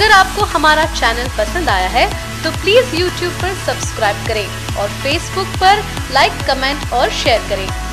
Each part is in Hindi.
अगर आपको हमारा चैनल पसंद आया है तो प्लीज़ यूट्यूब पर सब्सक्राइब करें और फेसबुक पर लाइक कमेंट और शेयर करें।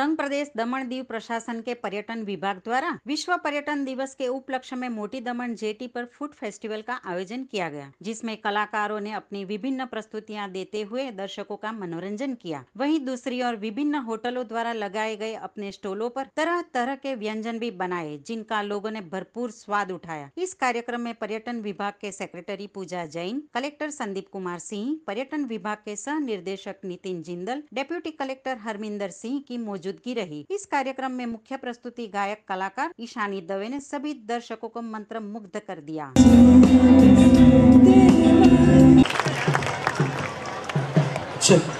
संघ प्रदेश दमन दीव प्रशासन के पर्यटन विभाग द्वारा विश्व पर्यटन दिवस के उपलक्ष्य में मोटी दमन जेटी पर फ़ूड फेस्टिवल का आयोजन किया गया, जिसमें कलाकारों ने अपनी विभिन्न प्रस्तुतियाँ देते हुए दर्शकों का मनोरंजन किया। वहीं दूसरी ओर विभिन्न होटलों द्वारा लगाए गए अपने स्टॉलों पर तरह तरह के व्यंजन भी बनाए, जिनका लोगों ने भरपूर स्वाद उठाया। इस कार्यक्रम में पर्यटन विभाग के सेक्रेटरी पूजा जैन, कलेक्टर संदीप कुमार सिंह, पर्यटन विभाग के सह निर्देशक नितिन जिंदल, डेप्यूटी कलेक्टर हरमिंदर सिंह की मौजूदगी रही। इस कार्यक्रम में मुख्य प्रस्तुति गायक कलाकार ईशानी दवे ने सभी दर्शकों को मंत्र मुग्ध कर दिया। चल।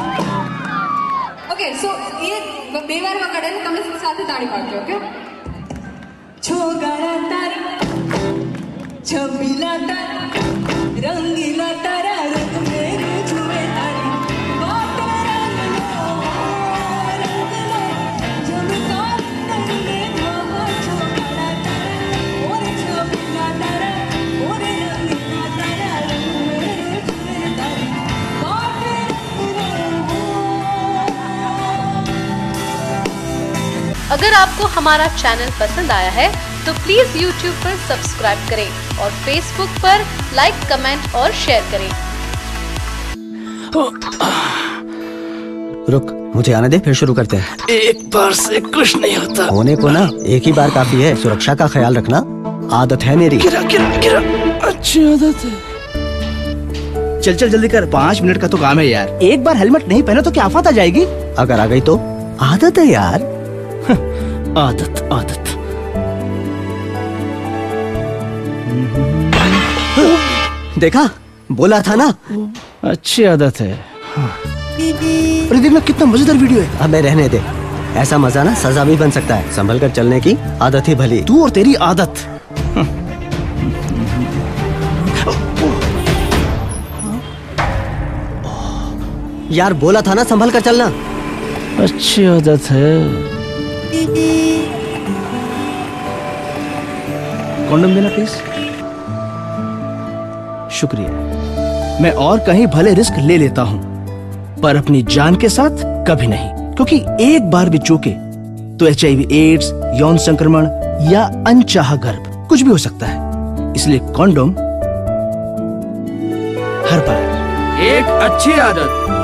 ઓકે સો એ બે વાર વગાડે તમે સાથે તાળી પાડજો ઓકે છો ગાળા તારી છબીલા તારી રંગીલા તારા. अगर आपको हमारा चैनल पसंद आया है तो प्लीज़ यूट्यूब पर सब्सक्राइब करें और फेसबुक पर लाइक कमेंट और शेयर करें। रुक मुझे आने दे फिर शुरू करते हैं। एक बार से कुछ नहीं होता। होने को ना एक ही बार काफ़ी है सुरक्षा का ख्याल रखना आदत है मेरी। गिरा गिरा गिरा अच्छी आदत है। चल चल जल्दी कर पाँच मिनट का तो काम है यार। एक बार हेलमेट नहीं पहने तो क्या आफत आ जाएगी? अगर आ गई तो? आदत है यार। आदत आदत। देखा? बोला था ना? अच्छी आदत है। अरे देखना कितना मज़ेदार वीडियो है। हमें रहने दे। ऐसा मज़ा ना सजा भी बन सकता है। संभल कर चलने की आदत ही भली। तू और तेरी आदत। यार बोला था ना संभल कर चलना। अच्छी आदत है। कॉन्डम देना प्लीज़ शुक्रिया। मैं और कहीं भले रिस्क ले लेता हूँ, पर अपनी जान के साथ कभी नहीं। क्योंकि एक बार भी चूके तो एचआईवी एड्स यौन संक्रमण या अनचाहा गर्भ, कुछ भी हो सकता है। इसलिए कॉन्डोम हर बार। एक अच्छी आदत।